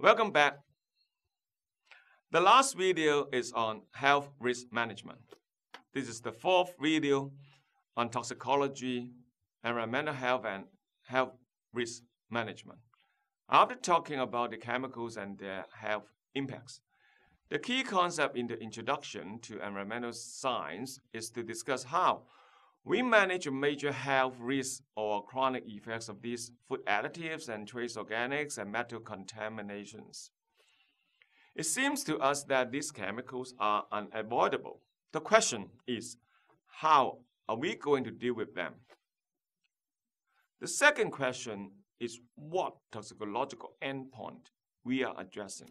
Welcome back. The last video is on health risk management. This is the fourth video on toxicology, environmental health, and health risk management. After talking about the chemicals and their health impacts, the key concept in the introduction to environmental science is to discuss how we manage major health risks or chronic effects of these food additives and trace organics and metal contaminations. It seems to us that these chemicals are unavoidable. The question is, how are we going to deal with them? The second question is what toxicological endpoint we are addressing.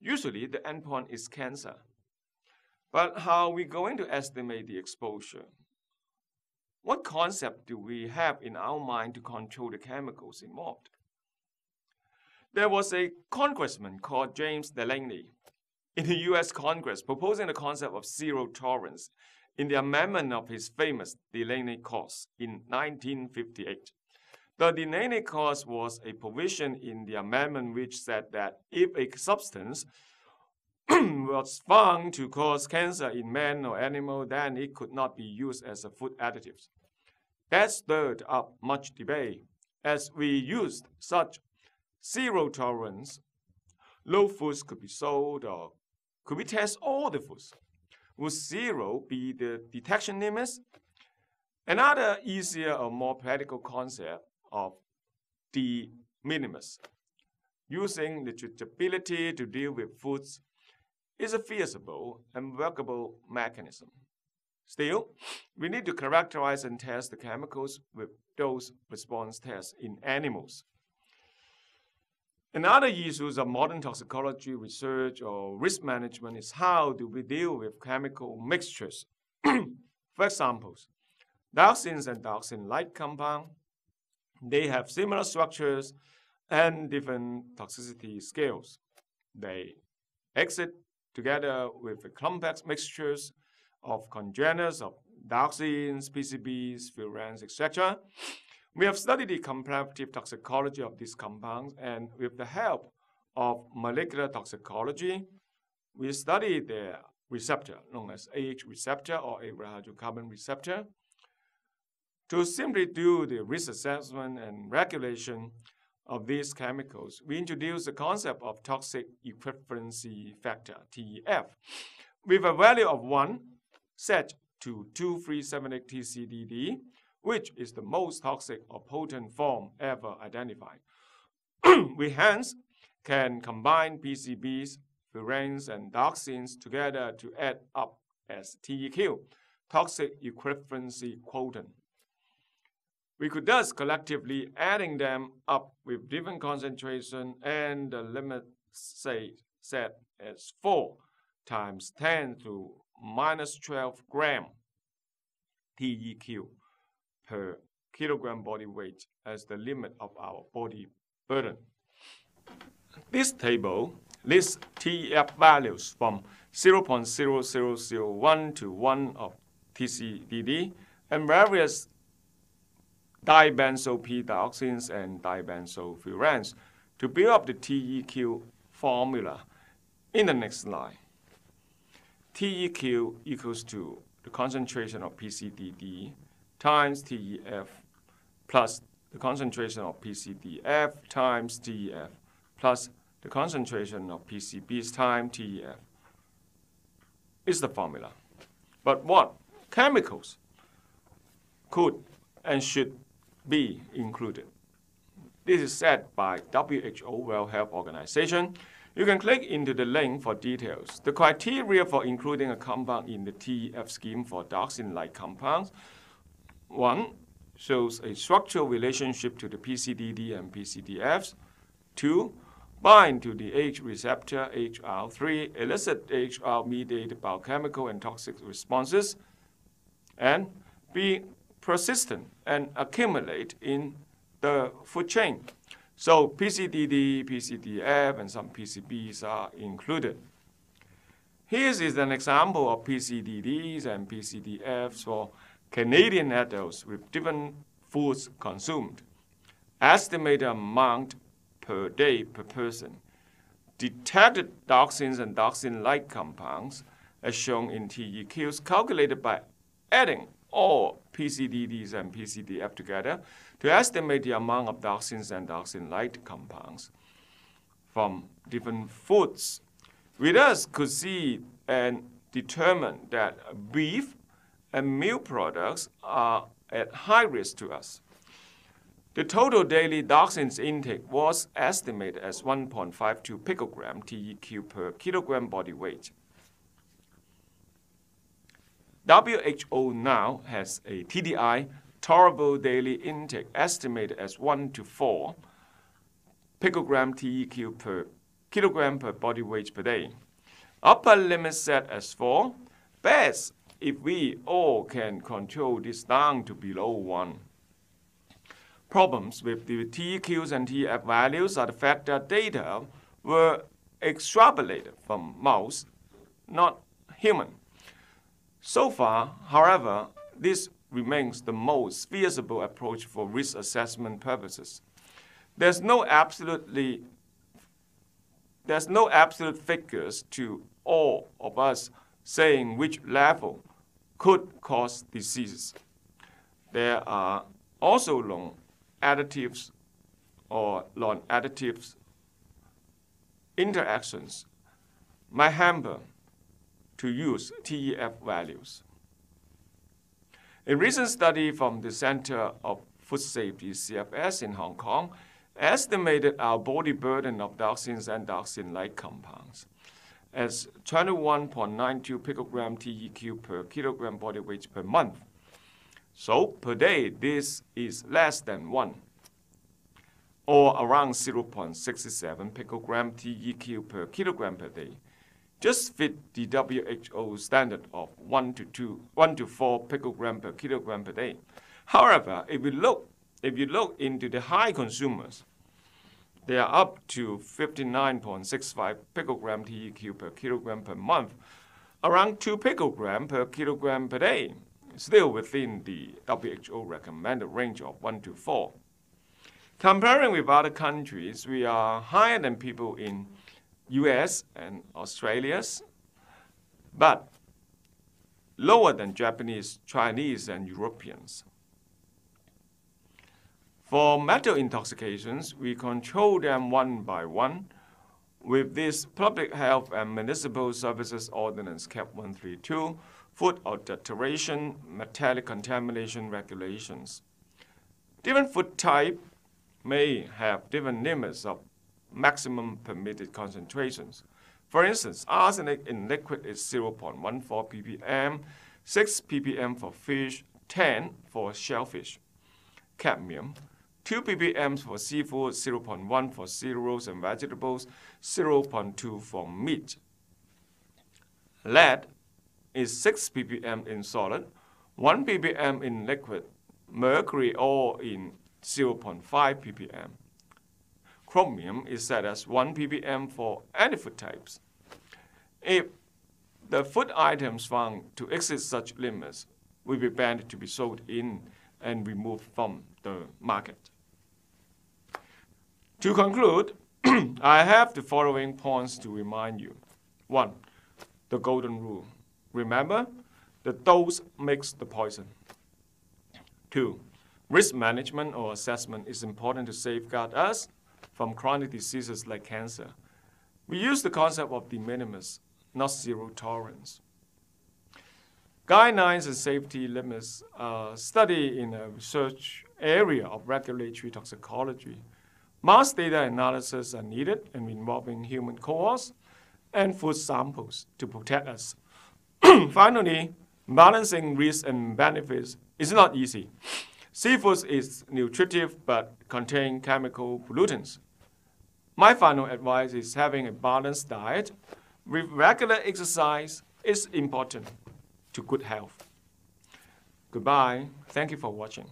Usually the endpoint is cancer. But how are we going to estimate the exposure? What concept do we have in our mind to control the chemicals involved? There was a congressman called James Delaney in the US Congress proposing the concept of zero tolerance in the amendment of his famous Delaney Clause in 1958. The Delaney Clause was a provision in the amendment which said that if a substance was found to cause cancer in man or animal, then it could not be used as a food additive. That stirred up much debate. As we used such zero tolerance, low foods could be sold or could we test all the foods? Would zero be the detection limits? Another easier or more practical concept of de minimis, using the traceability to deal with foods, is a feasible and workable mechanism. Still, we need to characterize and test the chemicals with dose response tests in animals. Another issue of modern toxicology research or risk management is how do we deal with chemical mixtures. For example, dioxins and dioxin-like compound, they have similar structures and different toxicity scales. They exit together with complex mixtures of congeners of dioxins, PCBs, furans, etc. We have studied the comparative toxicology of these compounds, and with the help of molecular toxicology, we studied their receptor, known as AH receptor or a hydrocarbon receptor. To simply do the risk assessment and regulation of these chemicals, we introduced the concept of toxic equivalency factor, TEF, with a value of 1 set to 2378 TCDD, which is the most toxic or potent form ever identified. we hence can combine PCBs, furans, and dioxins together to add up as TEQ, toxic equivalency quotient. We could thus collectively adding them up with different concentration and the limit say set as 4 times 10 to minus 12 gram TEQ per kilogram body weight as the limit of our body burden. This table lists TEF values from 0.0001 to 1 of TCDD and various dibenzo P dioxins and to build up the TEQ formula in the next slide. TEQ equals to the concentration of PCDD times TEF plus the concentration of PCDF times TEF plus the concentration of PCBs times TEF is the formula. But what chemicals could and should be included? This is set by WHO World Health Organization you can click into the link for details. The criteria for including a compound in the TEF scheme for dioxin-like compounds. One, shows a structural relationship to the PCDD and PCDFs. Two, bind to the H receptor HR3, elicit HR-mediated biochemical and toxic responses, and be persistent and accumulate in the food chain. So PCDD, PCDF, and some PCBs are included. Here is an example of PCDDs and PCDFs for Canadian adults with different foods consumed, estimated amount per day per person, detected dioxins and dioxin-like compounds as shown in TEQs calculated by adding all PCDDs and PCDF together to estimate the amount of dioxins and dioxin-like compounds from different foods. We thus could see and determine that beef and milk products are at high risk to us. The total daily dioxins intake was estimated as 1.52 picogram TEQ per kilogram body weight. WHO now has a TDI tolerable daily intake estimated as 1 to 4 picogram TEQ per kilogram per body weight per day. Upper limit set as 4. Best if we all can control this down to below 1. Problems with the TEQs and TF values are the fact that data were extrapolated from mouse, not human. So far, however, this remains the most feasible approach for risk assessment purposes. There's no absolutely there's no absolute figures to all of us saying which level could cause diseases. There are also long additives or non-additives interactions might hamper to use TEF values. A recent study from the Center of Food Safety, CFS, in Hong Kong estimated our body burden of dioxins and dioxin-like compounds as 21.92 picogram TEQ per kilogram body weight per month. So per day, this is less than 1, or around 0.67 picogram TEQ per kilogram per day just fit the WHO standard of 1 to 2, 1 to 4 picogram per kilogram per day. However, if you look, if you look into the high consumers, they are up to 59.65 picogram TEQ per kilogram per month, around 2 picogram per kilogram per day, still within the WHO recommended range of 1 to 4. Comparing with other countries, we are higher than people in US and Australia's, but lower than Japanese, Chinese, and Europeans. For metal intoxications, we control them one by one with this Public Health and Municipal Services Ordinance CAP 132, Food Adulteration, Metallic Contamination Regulations. Different food type may have different limits of maximum permitted concentrations. For instance, arsenic in liquid is 0.14 ppm, 6 ppm for fish, 10 for shellfish. Cadmium, 2 ppm for seafood, 0.1 for cereals and vegetables, 0.2 for meat. Lead is 6 ppm in solid, 1 ppm in liquid, mercury ore in 0.5 ppm chromium is set as 1 ppm for any food types. If the food items found to exceed such limits will be banned to be sold in and removed from the market. To conclude, I have the following points to remind you. One, the golden rule. Remember, the dose makes the poison. Two, risk management or assessment is important to safeguard us from chronic diseases like cancer. We use the concept of de minimis, not zero tolerance. Guidelines and safety limits are studied in a research area of regulatory toxicology. Mass data analysis are needed and involving human cohorts and food samples to protect us. Finally, balancing risks and benefits is not easy. Seafood is nutritive but contain chemical pollutants. My final advice is having a balanced diet with regular exercise is important to good health. Goodbye. Thank you for watching.